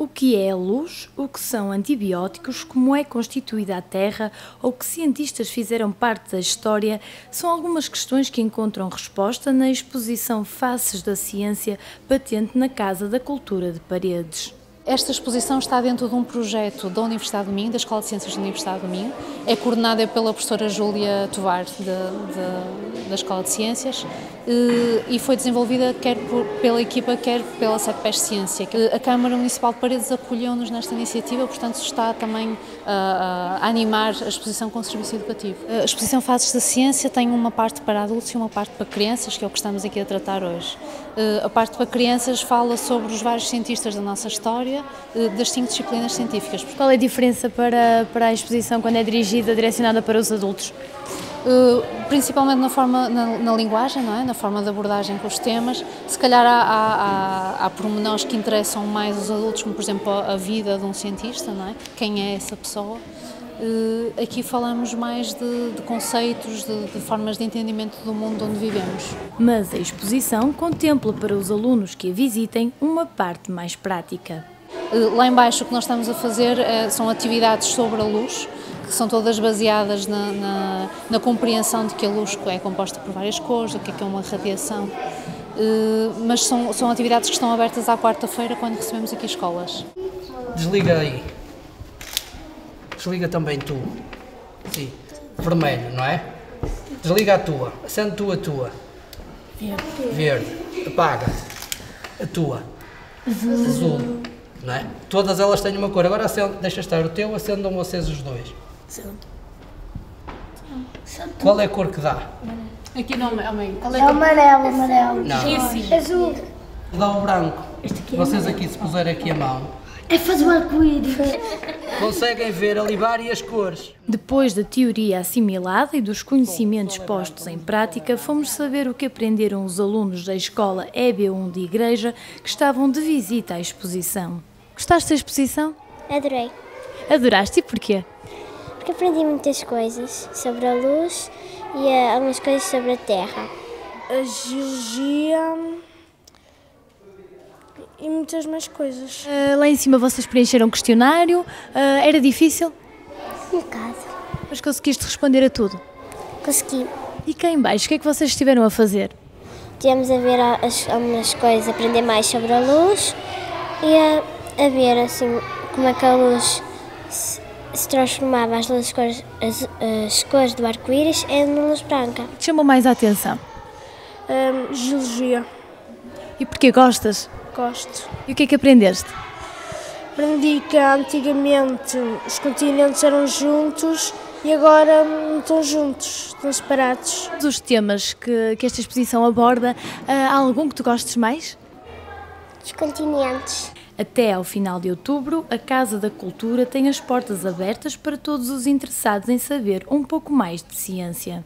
O que é a luz, o que são antibióticos, como é constituída a Terra? Ou que cientistas fizeram parte da história? São algumas questões que encontram resposta na exposição Faces da Ciência patente na Casa da Cultura de Paredes. Esta exposição está dentro de um projeto da Universidade do Minho, da Escola de Ciências da Universidade do Minho. É coordenada pela professora Júlia Tovar, de, de, da Escola de Ciências, e foi desenvolvida quer por, pela equipa, quer pela CEPES Ciência. A Câmara Municipal de Paredes acolheu-nos nesta iniciativa, portanto está também a, a animar a exposição com o serviço educativo. A exposição Fases da Ciência tem uma parte para adultos e uma parte para crianças, que é o que estamos aqui a tratar hoje. A parte para crianças fala sobre os vários cientistas da nossa história, eh, das cinco disciplinas científicas. Qual é a diferença para, para a exposição quando é dirigida, direcionada para os adultos? Uh, principalmente na forma, na, na, linguagem, não é? na forma de abordagem com os temas. Se calhar há, há, há, há pormenores que interessam mais os adultos, como por exemplo a, a vida de um cientista, não é? quem é essa pessoa. Uh, aqui falamos mais de, de conceitos, de, de, formas de entendimento do mundo onde vivemos. Mas a exposição contempla para os alunos que a visitem uma parte mais prática. Eh, lá embaixo o que nós estamos a fazer é, são atividades sobre a luz, que são todas baseadas na, na, na, compreensão de que a luz é composta por várias cores, o que é, que é uma radiação. Uh, mas são, são atividades que estão abertas à quarta-feira quando recebemos aqui escolas. Desliga aí. Desliga também tu. Sim. Vermelho, não é? Desliga a tua. Acende tu a tua. Verde. Verde. Apaga. A tua. Azul. Azul não é? Todas elas têm uma cor. Agora acende, deixa estar o teu, acendam vocês os dois. Acendo. Qual é a cor que dá? Aqui não, amém. Qual é, é amarelo, amarelo. Não. Azul. Dá o branco. Aqui é vocês aqui, se puserem aqui a mão. É fazer o arco-íris. Conseguem ver ali várias cores. Depois da teoria assimilada e dos conhecimentos postos em prática, fomos saber o que aprenderam os alunos da escola EB1 de Igreja que estavam de visita à exposição. Gostaste da exposição? Adorei. Adoraste e porquê? Porque aprendi muitas coisas sobre a luz e uh, algumas coisas sobre a Terra. A geologia muitas mais coisas. Uh, lá em cima vocês preencheram um questionário, uh, era difícil? Um bocado. Mas conseguiste responder a tudo? Consegui. E cá em baixo, o que é que vocês estiveram a fazer? Tivemos a ver as, algumas coisas, aprender mais sobre a luz e a, a ver assim como é que a luz se, se transformava as, luzes, cores, as, as cores do arco-íris em luz branca. O que te chamou mais a atenção? Um, geologia. E porquê gostas? Gosto. E o que é que aprendeste? Aprendi que antigamente os continentes eram juntos e agora não estão juntos, estão separados. Dos temas que, que esta exposição aborda, há algum que tu gostes mais? Os continentes. Até ao final de outubro, a Casa da Cultura tem as portas abertas para todos os interessados em saber um pouco mais de ciência.